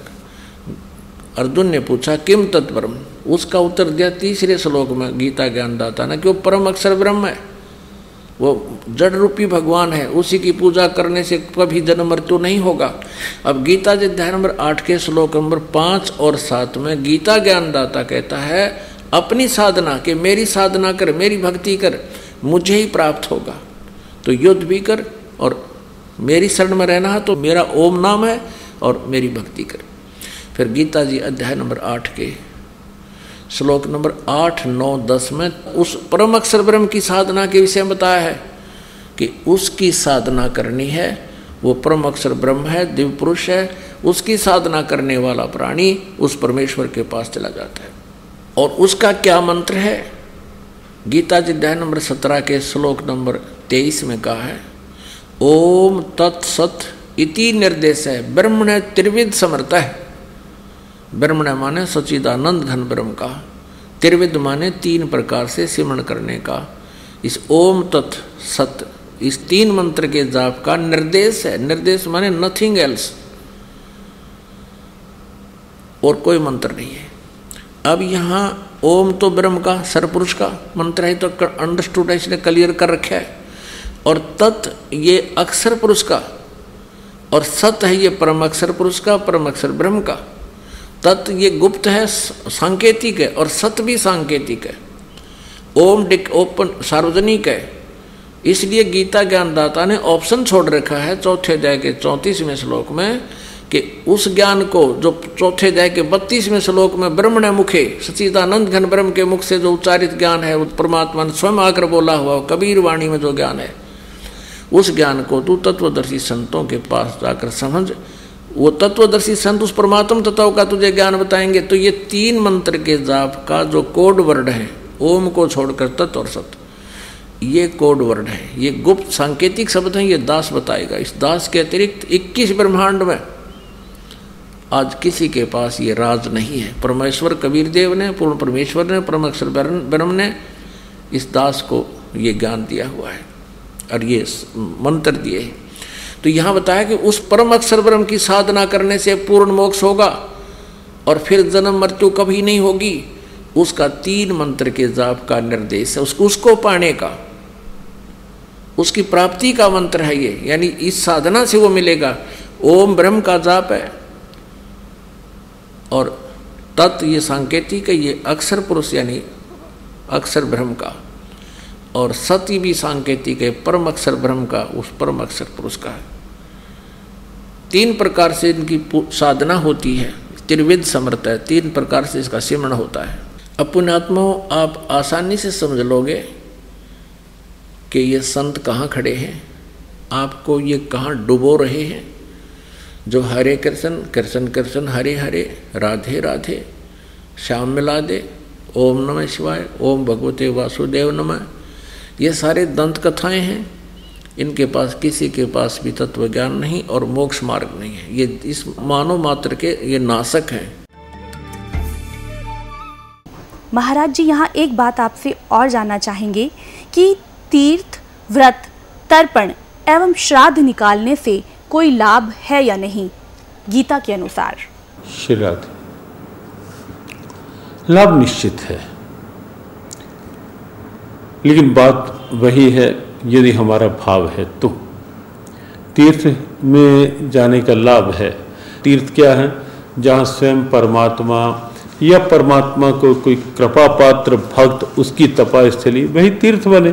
अर्जुन ने पूछा, किम तत्परम? उसका उत्तर दिया तीसरे श्लोक में गीता ज्ञानदाता ने कि वो परम अक्षर ब्रह्म है। वो जड़ रूपी भगवान है, उसी की पूजा करने से कभी जन्म मृत्यु नहीं होगा। अब गीता अध्याय नंबर आठ के श्लोक नंबर पाँच और सात में गीता ज्ञानदाता कहता है, अपनी साधना के, मेरी साधना कर, मेरी भक्ति कर, मुझे ही प्राप्त होगा। तो युद्ध भी कर और मेरी शरण में रहना है तो मेरा ओम नाम है और मेरी भक्ति कर। फिर गीता जी अध्याय नंबर आठ के श्लोक नंबर आठ, नौ, दस में उस परम अक्षर ब्रह्म की साधना के विषय में बताया है कि उसकी साधना करनी है, वो परम अक्षर ब्रह्म है, दिव्य पुरुष है, उसकी साधना करने वाला प्राणी उस परमेश्वर के पास चला जाता है। और उसका क्या मंत्र है? गीता अध्याय नंबर सत्रह के श्लोक नंबर तेईस में कहा है, ओम तत्सत इति निर्देश है ब्रह्मण त्रिविध समर्थ है ब्रह्मण माने सचिदानंद घन ब्रह्म का, त्रिविद माने तीन प्रकार से सिमरण करने का। इस ओम तत् सत, इस तीन मंत्र के जाप का निर्देश है। निर्देश माने नथिंग एल्स और कोई मंत्र नहीं है। अब यहाँ ओम तो ब्रह्म का सरपुरुष का मंत्र है तो अंडरस्टूड है, इसने क्लियर कर रखा है। और तत् ये अक्षर पुरुष का, और सत है ये परम अक्षर पुरुष का, परम अक्षर ब्रह्म का। तत् ये गुप्त है सांकेतिक है, और सत्य भी सांकेतिक है। ओम डिक ओपन सार्वजनिक है। इसलिए गीता ज्ञानदाता ने ऑप्शन छोड़ रखा है चौथे अध्याय के चौंतीसवें श्लोक में कि उस ज्ञान को जो चौथे अध्याय के बत्तीसवें श्लोक में ब्रह्म ने मुखे सचिदानंद घन ब्रह्म के मुख से जो उच्चारित ज्ञान है परमात्मा ने स्वयं आकर बोला हुआ कबीर वाणी में जो ज्ञान है, उस ज्ञान को तू तत्वदर्शी संतों के पास जाकर समझ। वो तत्वदर्शी संत उस परमात्म तत्व का तुझे ज्ञान बताएँगे तो ये तीन मंत्र के जाप का जो कोड वर्ड है, ओम को छोड़कर तत्व और सत्य ये कोड वर्ड है। ये गुप्त सांकेतिक शब्द है, ये दास बताएगा। इस दास के अतिरिक्त 21 ब्रह्मांड में आज किसी के पास ये राज नहीं है। परमेश्वर कबीर देव ने, पूर्ण परमेश्वर ने परमेश्वर ब्रह्म ने इस दास को ये ज्ञान दिया हुआ है और ये मंत्र दिए हैं। तो यहाँ बताया कि उस परम अक्षर ब्रह्म की साधना करने से पूर्ण मोक्ष होगा और फिर जन्म मृत्यु कभी नहीं होगी। उसका तीन मंत्र के जाप का निर्देश है उसको उसको पाने का। उसकी प्राप्ति का मंत्र है ये, यानी इस साधना से वो मिलेगा। ओम ब्रह्म का जाप है। और तत् ये सांकेतिक है, ये अक्षर पुरुष यानी अक्षर ब्रह्म का। और सत्य भी सांकेतिक है, परम अक्षर ब्रह्म का, उस परम अक्षर पुरुष का है। तीन प्रकार से इनकी साधना होती है, त्रिविध समर्थ है, तीन प्रकार से इसका सिमरण होता है। अपुणात्मा आप आसानी से समझ लोगे कि ये संत कहाँ खड़े हैं, आपको ये कहाँ डुबो रहे हैं, जो हरे कृष्ण कृष्ण कृष्ण, हरे हरे, राधे राधे, श्याम मिला दे ओम नमः शिवाय, ओम भगवते वासुदेव नमः। ये सारे दंत कथाएँ हैं। इनके पास किसी के पास भी तत्व ज्ञान नहीं और मोक्ष मार्ग नहीं है। ये इस मानव मात्र के ये नासक हैं। महाराज जी यहाँ एक बात आपसे और जानना चाहेंगे कि तीर्थ व्रत तर्पण एवं श्राद्ध निकालने से कोई लाभ है या नहीं? गीता के अनुसार। श्राद्ध लाभ निश्चित है। लेकिन बात वही है, यदि हमारा भाव है तो। तीर्थ में जाने का लाभ है। तीर्थ क्या है? जहाँ स्वयं परमात्मा या परमात्मा को कोई कृपा पात्र भक्त उसकी तपा स्थली वही तीर्थ बने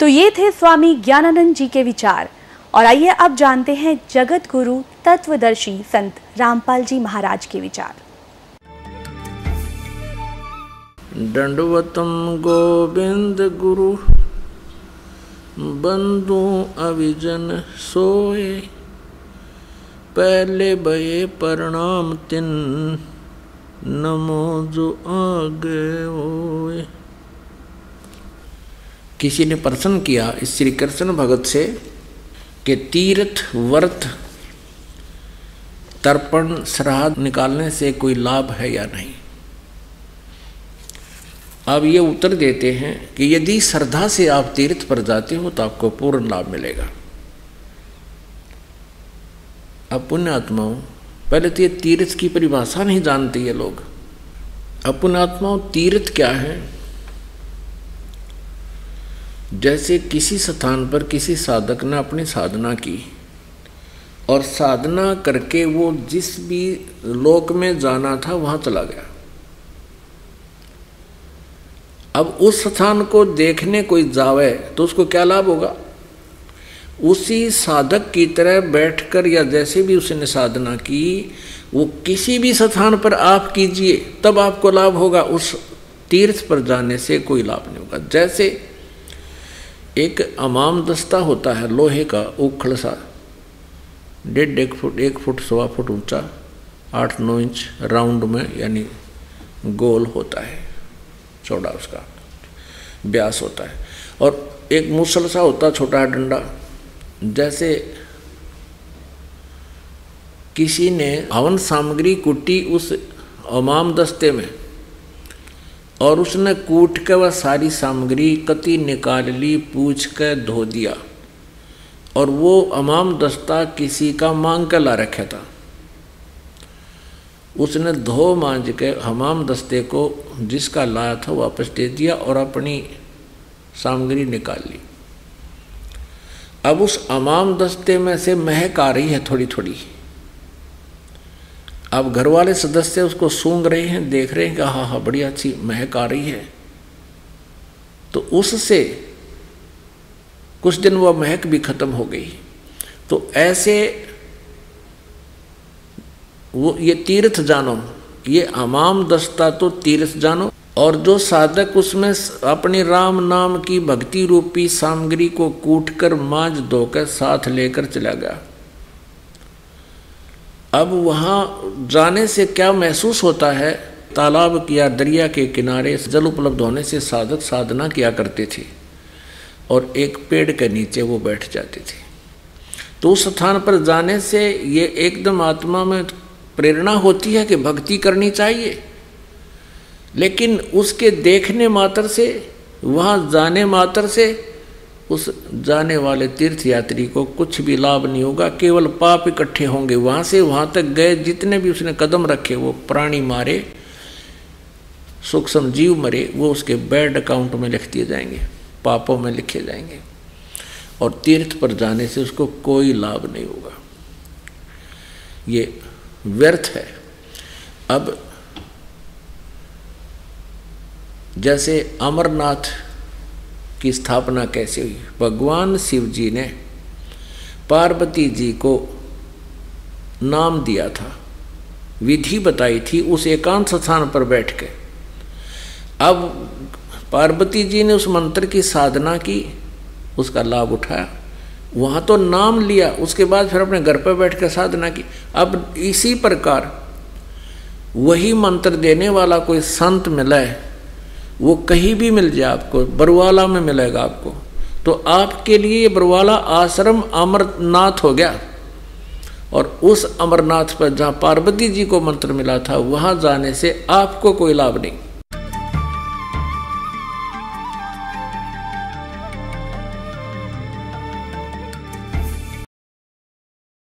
तो ये थे स्वामी ज्ञानानंद जी के विचार। और आइए अब जानते हैं जगत गुरु तत्वदर्शी संत रामपाल जी महाराज के विचार। दंडवतम गोविंद गुरु। बंधु अविजन सोए। पहले भये प्रणाम तिन। नमो जो आगे ओए किसी ने प्रश्न किया इस श्री कृष्ण भगत से कि तीर्थ व्रत तर्पण श्राद्ध निकालने से कोई लाभ है या नहीं? अब ये उत्तर देते हैं कि यदि श्रद्धा से आप तीर्थ पर जाते हो तो आपको पूर्ण लाभ मिलेगा। अब पुण्य आत्माओं पहले तो ये तीर्थ की परिभाषा नहीं जानते ये लोग। अब पुण्य आत्माओं तीर्थ क्या है? जैसे किसी स्थान पर किसी साधक ने अपनी साधना की और साधना करके वो जिस भी लोक में जाना था वहाँ चला गया। अब उस स्थान को देखने कोई जावे तो उसको क्या लाभ होगा? उसी साधक की तरह बैठकर या जैसे भी उसने साधना की, वो किसी भी स्थान पर आप कीजिए, तब आपको लाभ होगा। उस तीर्थ पर जाने से कोई लाभ नहीं होगा। जैसे एक अमाम दस्ता होता है, लोहे का उखड़ सा, डेढ़ एक फुट एक फुट, सवा फुट ऊँचा, आठ नौ इंच राउंड में, यानी गोल होता है। चौड़ा उसका। ब्यास होता है। और एक मुसल सा होता छोटा डंडा। जैसे किसी ने हवन सामग्री कुटी उस अमाम दस्ते में और उसने कूट के वह सारी सामग्री कति निकाल ली, पूछ के धो दिया। और वो अमाम दस्ता किसी का मांग कर ला रखा था। उसने धो मांझ के हमाम दस्ते को जिसका लाया था वापस दे दिया और अपनी सामग्री निकाल ली। अब उस अमाम दस्ते में से महक आ रही है थोड़ी थोड़ी अब घर वाले सदस्य उसको सूंघ रहे हैं, देख रहे हैं कि हाँ हाँ बड़ी अच्छी महक आ रही है। तो उससे कुछ दिन वह महक भी खत्म हो गई। तो ऐसे वो ये तीर्थ जानो। ये अमाम दस्ता तो तीर्थ जानो। और जो साधक उसमें अपने राम नाम की भक्ति रूपी सामग्री को कूट कर माज धोकर साथ लेकर चला गया। अब वहाँ जाने से क्या महसूस होता है? तालाब या दरिया के किनारे जल उपलब्ध होने से साधक साधना किया करते थे और एक पेड़ के नीचे वो बैठ जाते थे। तो उस स्थान पर जाने से ये एकदम आत्मा में प्रेरणा होती है कि भक्ति करनी चाहिए। लेकिन उसके देखने मात्र से, वहाँ जाने मात्र से, उस जाने वाले तीर्थ यात्री को कुछ भी लाभ नहीं होगा, केवल पाप इकट्ठे होंगे। वहाँ से वहाँ तक गए, जितने भी उसने कदम रखे, वो प्राणी मारे, सूक्ष्म जीव मरे, वो उसके बैड अकाउंट में लिख दिए जाएँगे, पापों में लिखे जाएँगे। और तीर्थ पर जाने से उसको कोई लाभ नहीं होगा। ये व्यर्थ है। अब जैसे अमरनाथ की स्थापना कैसे हुई? भगवान शिव जी ने पार्वती जी को नाम दिया था। विधि बताई थी, उस एकांत स्थान पर बैठ के। अब पार्वती जी ने उस मंत्र की साधना की, उसका लाभ उठाया। वहाँ तो नाम लिया, उसके बाद फिर अपने घर पर बैठ कर साधना की। अब इसी प्रकार वही मंत्र देने वाला कोई संत मिला है, वो कहीं भी मिल जाए आपको, बरवाला में मिलेगा आपको। तो आपके लिए बरवाला आश्रम अमरनाथ हो गया। और उस अमरनाथ पर जहाँ पार्वती जी को मंत्र मिला था, वहाँ जाने से आपको कोई लाभ नहीं।